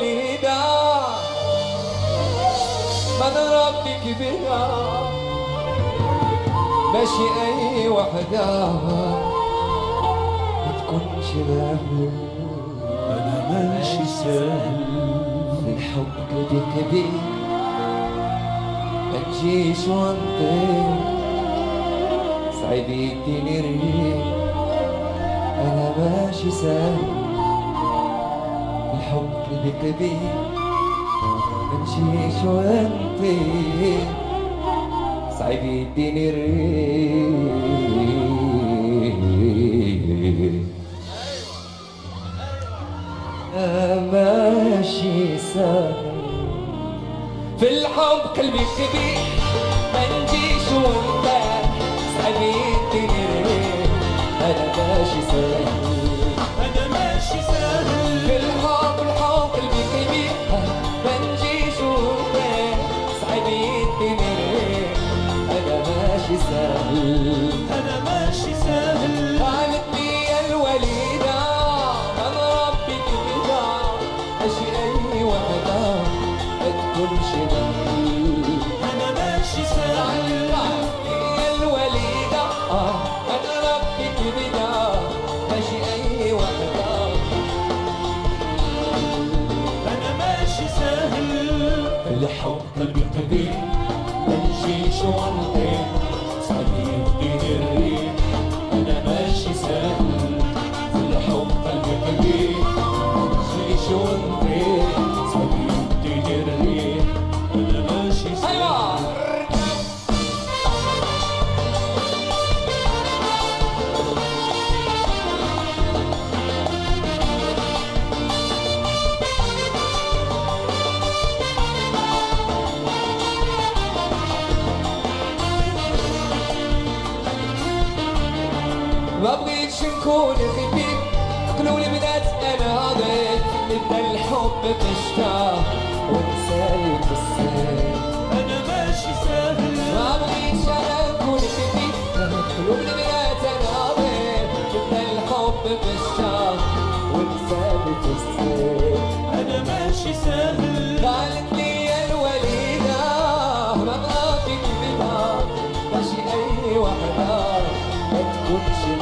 الهدى من ربك بها ماشي أي وحدة ما تكونش باهي أنا ماشي سهل. في الحب كبير ما تجيش وانطير صعيب يديني ريح أنا ماشي سهل. كده كبير ما تجيش وانطير صعب يديني الريح ماشي سهل في الحب قلبي كبير ما نجيش وانت سعيد تنير أنا ماشي سهل. قالت لي الوليدة من ربك بدا ماشي أي وحدة ما تكونش أنا ماشي سهل. قالت لي الوليدة من ربك بدا ماشي أي وحدة أنا ماشي سهل. الحب قلبي كبير بغيتش نكون خفيف قالوا لي بنات أنا غير نبدا الحب تشتاق. ونسالي في السير أنا ماشي سهل. ما بغيتش أنا نكون خفيف قالوا لي بنات أنا غير نبدا الحب تشتاق. ونسالي في السير أنا ماشي سهل. قالت لي الوليدة. ما بغاكي بها ماشي أي وحدة. ما تكونش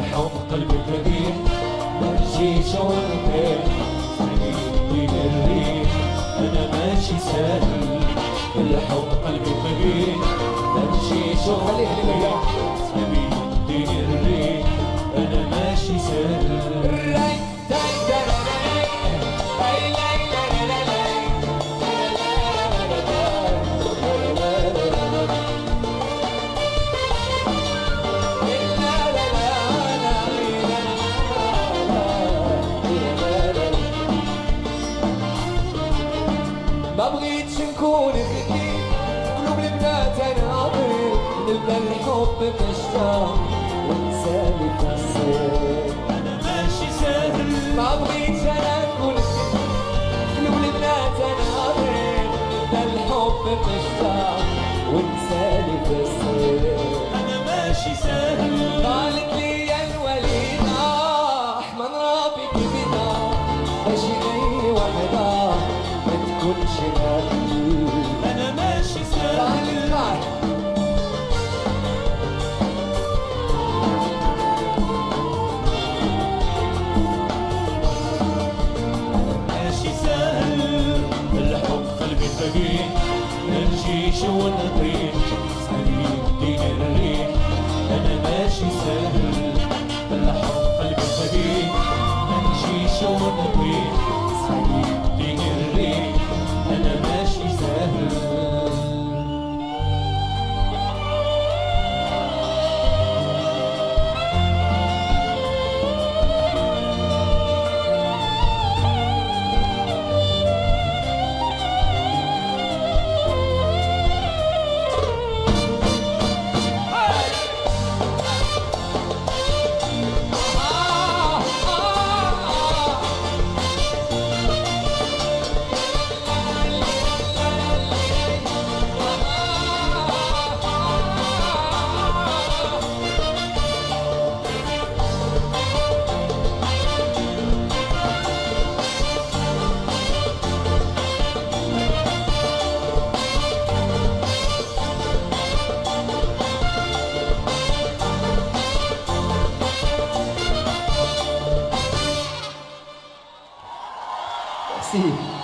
الحب قلبي كبير مرجي شوانتين سعيد الريح أنا ماشي سهل الحب قلبي كبير مرجي شوانتين بغيتش نكون خفيف قلوب البنات أنا عطير نبدا الحب مشتاق ونسالي الصيف أنا ماشي سهل ما بغيتش أنا نكون قلوب البنات أنا عطير نبدا الحب مشتاق ونسالي تكونش نبي أنا ماشي سهل الحب قلبي ثقيل نمشي شو نطير سعيد دين الريح أنا ماشي سهل الحب 嗯